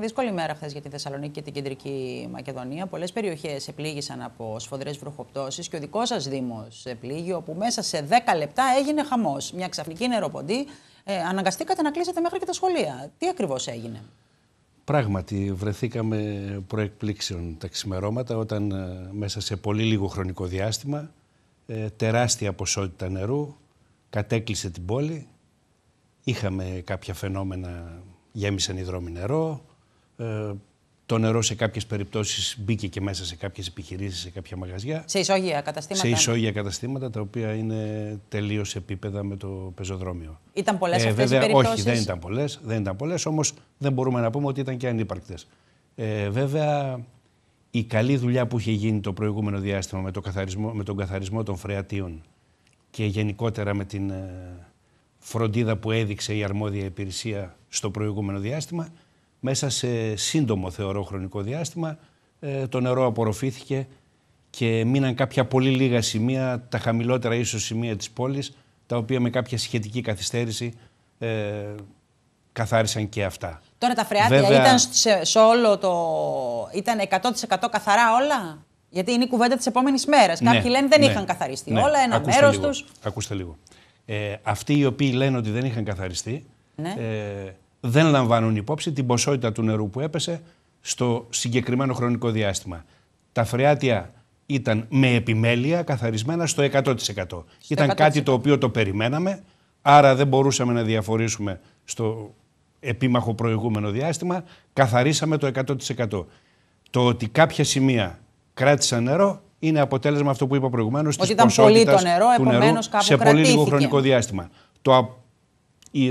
Δύσκολη μέρα χθες για τη Θεσσαλονίκη και την κεντρική Μακεδονία. Πολλές περιοχές επλήγησαν από σφοδρές βροχοπτώσεις και ο δικός σας Δήμος επλήγει, όπου μέσα σε 10 λεπτά έγινε χαμός. Μια ξαφνική νεροποντή. Ε, αναγκαστήκατε να κλείσετε μέχρι και τα σχολεία. Τι ακριβώς έγινε; Πράγματι, βρεθήκαμε προεκπλήξεων τα ξημερώματα όταν ε, μέσα σε πολύ λίγο χρονικό διάστημα ε, τεράστια ποσότητα νερού κατέκλυσε την πόλη. Είχαμε κάποια φαινόμενα, γέμισαν οι δρόμοι νερό, ε, το νερό σε κάποιες περιπτώσεις μπήκε και μέσα σε κάποιες επιχειρήσεις, σε κάποια μαγαζιά. Σε ισόγεια καταστήματα. Σε ισόγεια καταστήματα, τα οποία είναι τελείως επίπεδα με το πεζοδρόμιο. Ήταν πολλές ε, αυτές οι περιπτώσει. Όχι, δεν ήταν πολλές. Δεν ήταν πολλές, όμως δεν μπορούμε να πούμε ότι ήταν και ανύπαρκτες. Ε, βέβαια, η καλή δουλειά που είχε γίνει το προηγούμενο διάστημα με, το καθαρισμό, με τον καθαρισμό των φρεατίων και γενικότερα με την ε, φροντίδα που έδειξε η αρμόδια υπηρεσία στο προηγούμενο διάστημα, μέσα σε σύντομο θεωρώ χρονικό διάστημα ε, το νερό απορροφήθηκε και μείναν κάποια πολύ λίγα σημεία, τα χαμηλότερα ίσως σημεία της πόλης, τα οποία με κάποια σχετική καθυστέρηση ε, καθάρισαν και αυτά. Τώρα τα φρεάτια ήταν σε, όλο το... ήταν 100% καθαρά όλα; Γιατί είναι η κουβέντα της επόμενης μέρας. Ναι, Κάποιοι λένε δεν ναι, είχαν καθαριστεί ναι. όλα, ένα μέρος τους. Ακούστε λίγο. Ε, αυτοί οι οποίοι λένε ότι δεν είχαν καθαριστεί, ναι. ε, δεν λαμβάνουν υπόψη την ποσότητα του νερού που έπεσε στο συγκεκριμένο χρονικό διάστημα. Τα φρεάτια ήταν με επιμέλεια καθαρισμένα στο 100%. ήταν κάτι το οποίο το περιμέναμε, άρα δεν μπορούσαμε να διαφορήσουμε στο επίμαχο προηγούμενο διάστημα, καθαρίσαμε το 100%. Το ότι κάποια σημεία κράτησαν νερό είναι αποτέλεσμα αυτό που είπα προηγουμένως. Ότι ήταν πολύ το νερό, επομένως κάπου Σε πολύ λίγο χρονικό διάστημα. Το,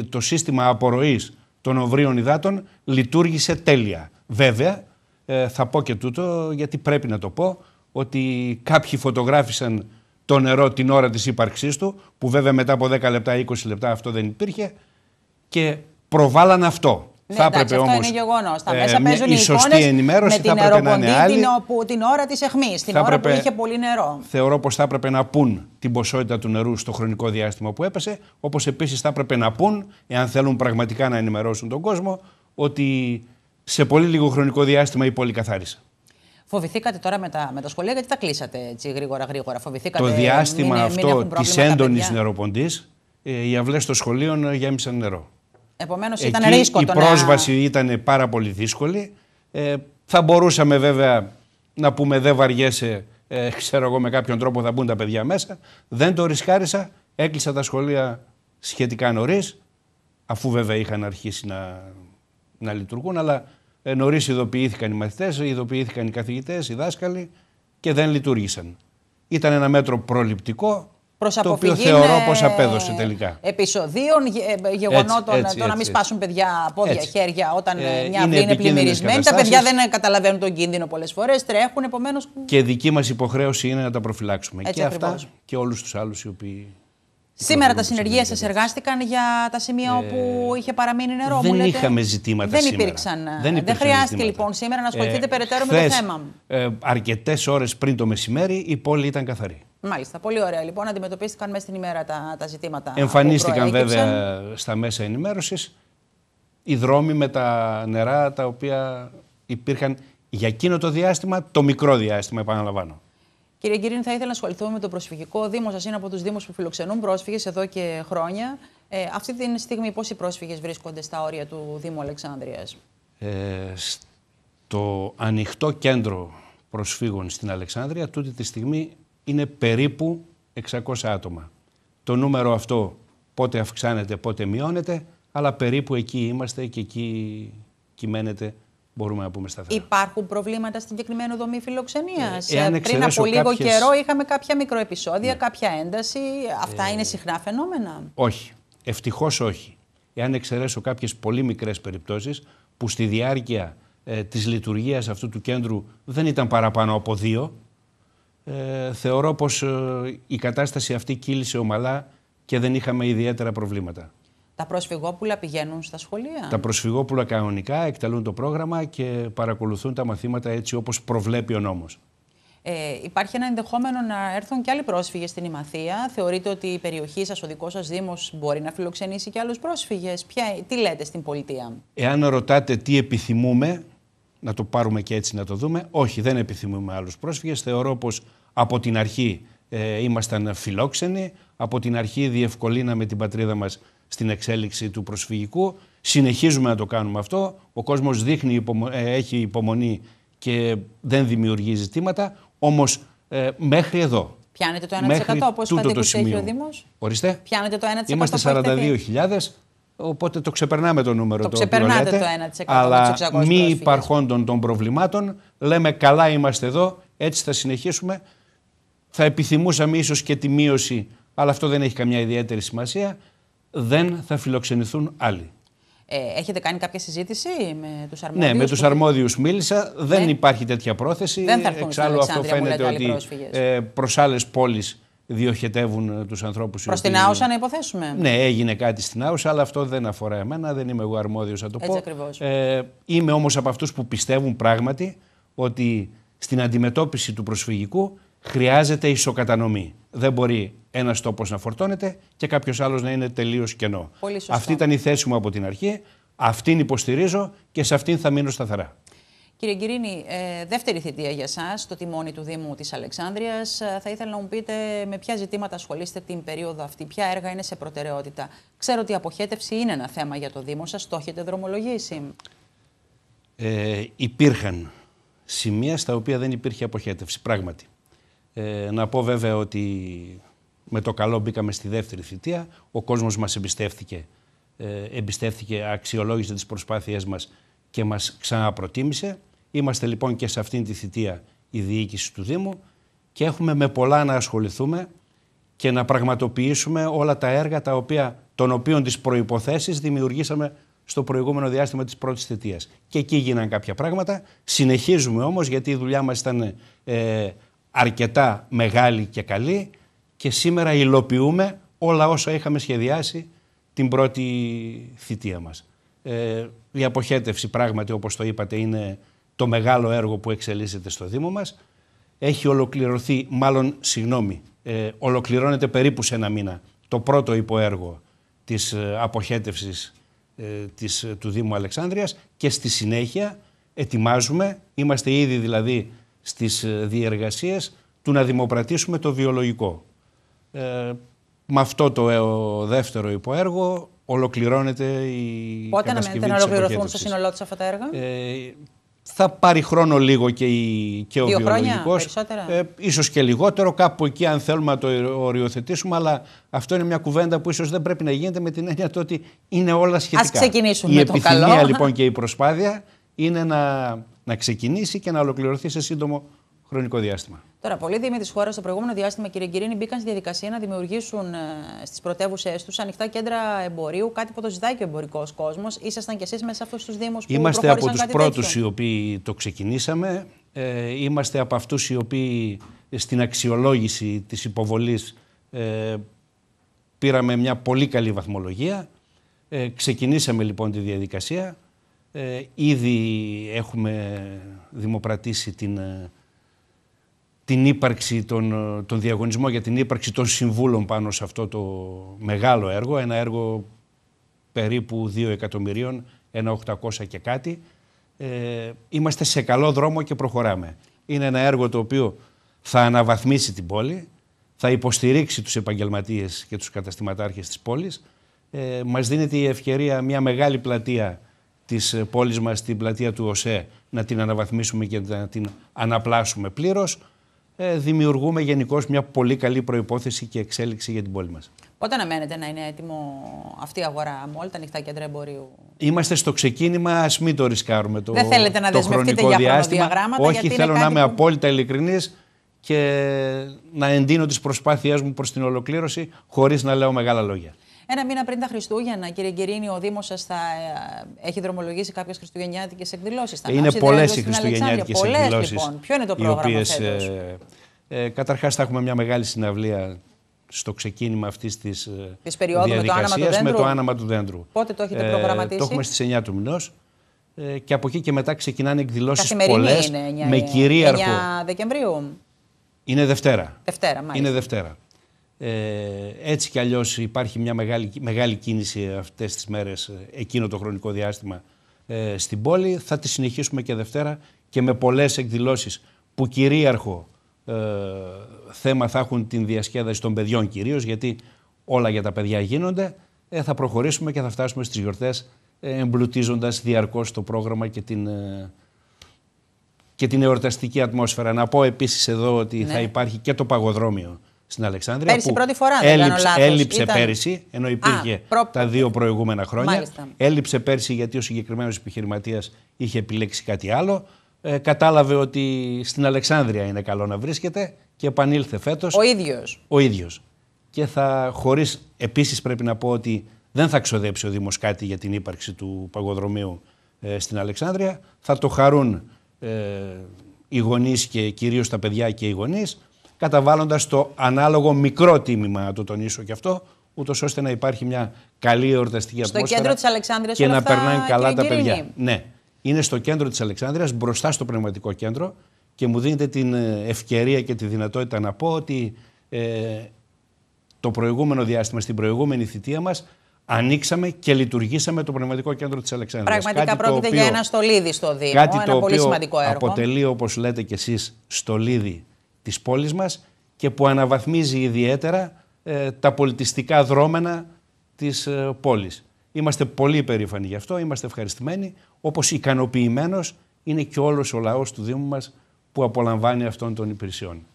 το σύστημα απορροής των οβρίων υδάτων λειτουργήσε τέλεια. Βέβαια, ε, θα πω και τούτο γιατί πρέπει να το πω, ότι κάποιοι φωτογράφησαν το νερό την ώρα της ύπαρξής του, που βέβαια μετά από 10 λεπτά, 20 λεπτά αυτό δεν υπήρχε, και προβάλλαν αυτό. Ναι, θα έπρεπε αυτό είναι γεγονός. Τα ε, μέσα παίζουν οι σωστή ενημέρωση με την νεροποντή την, την ώρα της αιχμής, την ώρα που είχε πολύ νερό. Θεωρώ πως θα έπρεπε να πούν την ποσότητα του νερού στο χρονικό διάστημα που έπεσε. Όπως επίσης θα έπρεπε να πούν, εάν θέλουν πραγματικά να ενημερώσουν τον κόσμο, ότι σε πολύ λίγο χρονικό διάστημα η πόλη καθάρισε. Φοβηθήκατε τώρα με τα, με τα σχολεία, γιατί τα κλείσατε έτσι γρήγορα γρήγορα; Φοβηθήκατε, το διάστημα μην, αυτό της έντονης νεροποντή, ε, οι αυλές των σχολείων γέμισαν νερό. Επομένως ήταν ρίσκο η πρόσβαση ήταν πάρα πολύ δύσκολη. Ε, θα μπορούσαμε βέβαια να πούμε δεν βαριέσαι, ε, ξέρω εγώ με κάποιον τρόπο θα μπουν τα παιδιά μέσα. Δεν το ρισκάρισα, έκλεισα τα σχολεία σχετικά νωρίς, αφού βέβαια είχαν αρχίσει να, να λειτουργούν, αλλά ε, νωρίς ειδοποιήθηκαν οι μαθητές, ειδοποιήθηκαν οι καθηγητές, οι δάσκαλοι και δεν λειτουργήσαν. Ήταν ένα μέτρο προληπτικό, προς το οποίο θεωρώ πως απέδωσε τελικά. Επισοδίων, ε, γεγονότων, έτσι, το να μην σπάσουν παιδιά πόδια, χέρια όταν ε, μια αυλή είναι πλημμυρισμένη. Τα παιδιά δεν καταλαβαίνουν τον κίνδυνο πολλές φορές, τρέχουν επομένως... Και δική μας υποχρέωση είναι να τα προφυλάξουμε. Έτσι, και ακριβώς. αυτά και όλους τους άλλους οι οποίοι... Σήμερα τα συνεργεία σας εργάστηκαν για τα σημεία ε, όπου είχε παραμείνει νερό. Δεν μου λέτε; είχαμε ζητήματα δεν σήμερα. Υπήρξαν, δεν, υπήρξαν δεν χρειάστηκε ζητήματα. λοιπόν σήμερα να ασχοληθείτε ε, περαιτέρω με το θέμα. Ε, Αρκετές ώρες πριν το μεσημέρι η πόλη ήταν καθαρή. Μάλιστα. Πολύ ωραία. Λοιπόν, αντιμετωπίστηκαν μέσα στην ημέρα τα, τα ζητήματα. Εμφανίστηκαν βέβαια στα μέσα ενημέρωσης οι δρόμοι με τα νερά τα οποία υπήρχαν για εκείνο το διάστημα, το μικρό διάστημα, επαναλαμβάνω. Κύριε Κυρίν, θα ήθελα να ασχοληθούμε με το προσφυγικό. Ο Δήμος σας είναι από τους Δήμους που φιλοξενούν πρόσφυγες εδώ και χρόνια. Ε, αυτή τη στιγμή, πόσοι πρόσφυγες βρίσκονται στα όρια του Δήμου Αλεξάνδρεια, ε, Στο ανοιχτό κέντρο προσφύγων στην Αλεξάνδρεια, τούτη τη στιγμή είναι περίπου 600 άτομα. Το νούμερο αυτό πότε αυξάνεται, πότε μειώνεται, αλλά περίπου εκεί είμαστε και εκεί κυμαίνεται μπορούμε να πούμε σταθερά. Υπάρχουν προβλήματα στην συγκεκριμένη δομή φιλοξενίας. Ε, Πριν από λίγο κάποιες... καιρό είχαμε κάποια μικροεπισόδια, ναι. κάποια ένταση. Αυτά ε... είναι συχνά φαινόμενα; Όχι. Ευτυχώς όχι. Εάν εξαιρέσω κάποιες πολύ μικρές περιπτώσεις που στη διάρκεια ε, της λειτουργίας αυτού του κέντρου δεν ήταν παραπάνω από δύο, ε, θεωρώ πως ε, η κατάσταση αυτή κύλησε ομαλά και δεν είχαμε ιδιαίτερα προβλήματα. Τα προσφυγόπουλα πηγαίνουν στα σχολεία; Τα προσφυγόπουλα κανονικά εκτελούν το πρόγραμμα και παρακολουθούν τα μαθήματα έτσι όπως προβλέπει ο νόμος. Ε, υπάρχει ένα ενδεχόμενο να έρθουν και άλλοι πρόσφυγες στην Ημαθία. Θεωρείτε ότι η περιοχή σας, ο δικός σας Δήμος, μπορεί να φιλοξενήσει και άλλους πρόσφυγες; Τι λέτε στην πολιτεία, Εάν ρωτάτε τι επιθυμούμε, να το πάρουμε και έτσι να το δούμε. Όχι, δεν επιθυμούμε άλλους πρόσφυγες. Θεωρώ πως από την αρχή ε, ήμασταν φιλόξενοι. Από την αρχή διευκολύναμε την πατρίδα μας στην εξέλιξη του προσφυγικού. Συνεχίζουμε να το κάνουμε αυτό. Ο κόσμος δείχνει, ε, έχει υπομονή και δεν δημιουργεί ζητήματα. Όμως ε, μέχρι εδώ. Πιάνετε το 1% μέχρι όπως κατοίκους έχει ο Δήμος. Ορίστε. Πιάνετε το 1% Είμαστε 42.000. Οπότε το ξεπερνάμε το νούμερο το, το ξεπερνάτε το 1% αλλά μη υπαρχόντων των προβλημάτων λέμε καλά είμαστε εδώ, έτσι θα συνεχίσουμε. Θα επιθυμούσαμε ίσως και τη μείωση, αλλά αυτό δεν έχει καμιά ιδιαίτερη σημασία. Δεν θα φιλοξενηθούν άλλοι. Ε, έχετε κάνει κάποια συζήτηση με τους αρμόδιους. Ναι, με τους αρμόδιους μίλησα. Δεν ναι. υπάρχει τέτοια πρόθεση. Δεν θα έρθουν Εξάλλου αυτό φαίνεται ότι ε, προς άλλες πόλεις διοχετεύουν ε, τους ανθρώπους. Προς την Άουσα να υποθέσουμε. Ναι, έγινε κάτι στην Άουσα, αλλά αυτό δεν αφορά εμένα, δεν είμαι εγώ αρμόδιος να το Έτσι πω. Ακριβώς. Ε, είμαι όμως από αυτούς που πιστεύουν πράγματι ότι στην αντιμετώπιση του προσφυγικού χρειάζεται ισοκατανομή. Δεν μπορεί ένας τόπος να φορτώνεται και κάποιος άλλος να είναι τελείως κενό. Αυτή ήταν η θέση μου από την αρχή. Αυτήν υποστηρίζω και σε αυτήν θα μείνω σταθερά. Κύριε Κυρίνη, ε, δεύτερη θητεία για εσά στο τιμόνι του Δήμου της Αλεξάνδρεια. Ε, θα ήθελα να μου πείτε με ποια ζητήματα ασχολείστε την περίοδο αυτή, ποια έργα είναι σε προτεραιότητα. Ξέρω ότι η αποχέτευση είναι ένα θέμα για το Δήμο σας, το έχετε δρομολογήσει. Ε, υπήρχαν σημεία στα οποία δεν υπήρχε αποχέτευση, πράγματι. Ε, να πω βέβαια ότι με το καλό μπήκαμε στη δεύτερη θητεία. Ο κόσμος μας εμπιστεύτηκε, ε, εμπιστεύτηκε αξιολόγησε τις προσπάθειές μας και μας ξαναπροτίμησε. Είμαστε λοιπόν και σε αυτήν τη θητεία η διοίκηση του Δήμου και έχουμε με πολλά να ασχοληθούμε και να πραγματοποιήσουμε όλα τα έργα τα οποία, των οποίων τις προϋποθέσεις δημιουργήσαμε στο προηγούμενο διάστημα της πρώτης θητείας. Και εκεί γίνανε κάποια πράγματα. Συνεχίζουμε όμως γιατί η δουλειά μας ήταν ε, αρκετά μεγάλη και καλή και σήμερα υλοποιούμε όλα όσα είχαμε σχεδιάσει την πρώτη θητεία μας. Ε, η αποχέτευση πράγματι όπως το είπατε είναι το μεγάλο έργο που εξελίσσεται στο Δήμο μας. Έχει ολοκληρωθεί, μάλλον συγγνώμη, ε, ολοκληρώνεται περίπου σε ένα μήνα το πρώτο υποέργο της ε, αποχέτευσης ε, της, του Δήμου Αλεξάνδρειας και στη συνέχεια ετοιμάζουμε, είμαστε ήδη δηλαδή στις ε, διεργασίες του να δημοπρατήσουμε το βιολογικό. Ε, με αυτό το ε, δεύτερο υποέργο ολοκληρώνεται η Πότε αναμένεται να ολοκληρωθούν στο σύνολό τους αυτά τα έργα; Ε, θα πάρει χρόνο λίγο και, η, και ο βιολογικός. Ε, ίσως και λιγότερο, κάπου εκεί αν θέλουμε να το οριοθετήσουμε, αλλά αυτό είναι μια κουβέντα που ίσως δεν πρέπει να γίνεται με την έννοια ότι είναι όλα σχετικά. Ας ξεκινήσουμε η με το καλό. Η επιθυμία λοιπόν και η προσπάθεια είναι να, να ξεκινήσει και να ολοκληρωθεί σε σύντομο χρονικό διάστημα. Τώρα, πολλοί δήμοι της χώρας στο προηγούμενο διάστημα, κύριε Κυρίνη, μπήκαν στη διαδικασία να δημιουργήσουν ε, στις πρωτεύουσές τους ανοιχτά κέντρα εμπορίου, κάτι που το ζητάει και ο εμπορικός κόσμος. Ήσασταν κι εσείς μέσα σε αυτούς τους Δήμους που Είμαστε από τους πρώτους οι οποίοι το ξεκινήσαμε. Ε, είμαστε από αυτούς οι οποίοι στην αξιολόγηση της υποβολής ε, πήραμε μια πολύ καλή βαθμολογία. Ε, ξεκινήσαμε λοιπόν τη διαδικασία. Ε, ήδη έχουμε δημοπρατήσει την ε, την ύπαρξη, τον, τον διαγωνισμό για την ύπαρξη των συμβούλων πάνω σε αυτό το μεγάλο έργο, ένα έργο περίπου 2 εκατομμυρίων, ένα 800 και κάτι. Ε, είμαστε σε καλό δρόμο και προχωράμε. Είναι ένα έργο το οποίο θα αναβαθμίσει την πόλη, θα υποστηρίξει τους επαγγελματίες και τους καταστηματάρχες της πόλης. Ε, μας δίνεται η ευκαιρία μια μεγάλη πλατεία της πόλης μας, την πλατεία του ΟΣΕ, να την αναβαθμίσουμε και να την αναπλάσουμε πλήρως ε, δημιουργούμε γενικώς μια πολύ καλή προπόθεση και εξέλιξη για την πόλη μας. Πότε αναμένετε να είναι έτοιμο αυτή η αγορά με όλα τα ανοιχτά κέντρα εμπορίου; Είμαστε στο ξεκίνημα, ας μην το ρισκάρουμε το Δεν θέλετε να δεσμευτείτε για χρονοδιαγράμματα. Όχι, θέλω να είμαι απόλυτα ειλικρινής και να εντείνω τις προσπάθειές μου προς την ολοκλήρωση χωρίς να λέω μεγάλα λόγια. Ένα μήνα πριν τα Χριστούγεννα, κύριε Γκυρίνη, ο Δήμος σας θα ε, έχει δρομολογήσει κάποιες χριστουγεννιάτικες εκδηλώσεις. Είναι πολλές οι χριστουγεννιάτικες εκδηλώσεις. Λοιπόν. Ποιο είναι το πρόγραμμα οποίες, ε, ε, Καταρχάς, θα έχουμε μια μεγάλη συναυλία στο ξεκίνημα αυτής της ε, περίοδου με το άναμα του δέντρου. Με το άναμα του δέντρου. Πότε το έχετε προγραμματίσει; το έχουμε στις 9 του μηνός. Ε, και από εκεί και μετά ξεκινάνε εκδηλώσεις πολλές με κυρίαρχο. 9 Δεκεμβρίου. Είναι Δευτέρα. Δευτέρα, μάλιστα. Είναι Δευτέρα. Ε, έτσι κι αλλιώς υπάρχει μια μεγάλη, μεγάλη κίνηση αυτές τις μέρες, ε, εκείνο το χρονικό διάστημα ε, στην πόλη. Θα τη συνεχίσουμε και Δευτέρα και με πολλές εκδηλώσεις που κυρίαρχο ε, θέμα θα έχουν την διασκέδαση των παιδιών κυρίως, γιατί όλα για τα παιδιά γίνονται. Ε, θα προχωρήσουμε και θα φτάσουμε στις γιορτές ε, εμπλουτίζοντας διαρκώς το πρόγραμμα και την, ε, και την εορταστική ατμόσφαιρα. Να πω επίσης εδώ ότι Ναι. θα υπάρχει και το παγοδρόμιο στην Αλεξάνδρεια. Πέρσι που πρώτη φορά, δεν κάνω έλειψε, λάθος. έλειψε Ήταν- πέρυσι, ενώ υπήρχε Α, προ- τα δύο προηγούμενα χρόνια. Μάλιστα. Έλειψε πέρσι γιατί ο συγκεκριμένος επιχειρηματίας είχε επιλέξει κάτι άλλο. Ε, κατάλαβε ότι στην Αλεξάνδρεια είναι καλό να βρίσκεται και επανήλθε φέτος Ο ίδιος. ο ίδιος. Και θα χωρίς, επίσης πρέπει να πω ότι δεν θα ξοδέψει ο Δήμος κάτι για την ύπαρξη του παγοδρομίου ε, στην Αλεξάνδρεια. Θα το χαρούν ε, οι γονείς και κυρίως τα παιδιά και οι γονείς, καταβάλλοντας το ανάλογο μικρό τίμημα, να το τονίσω και αυτό, ούτως ώστε να υπάρχει μια καλή εορταστική Στο ατμόσφαιρα κέντρο της Αλεξάνδρειας και όλα να αυτά, περνάνε καλά κύριε τα παιδιά. Γκυρίνη. Ναι, είναι στο κέντρο της Αλεξάνδρειας, μπροστά στο πνευματικό κέντρο και μου δίνετε την ε, ευκαιρία και τη δυνατότητα να πω ότι ε, το προηγούμενο διάστημα, στην προηγούμενη θητεία μας, ανοίξαμε και λειτουργήσαμε το πνευματικό κέντρο της Αλεξάνδρειας. Πραγματικά Κάτι το πρόκειται οποίο- για ένα στολίδι στο Δήμο. Κάτι ένα το πολύ οποίο σημαντικό έργο. αποτελεί, όπως λέτε κι εσείς, στολίδι της πόλης μας και που αναβαθμίζει ιδιαίτερα ε, τα πολιτιστικά δρόμενα της ε, πόλης. Είμαστε πολύ περήφανοι γι' αυτό, είμαστε ευχαριστημένοι, όπως ικανοποιημένος είναι και όλος ο λαός του Δήμου μας που απολαμβάνει αυτών των υπηρεσιών.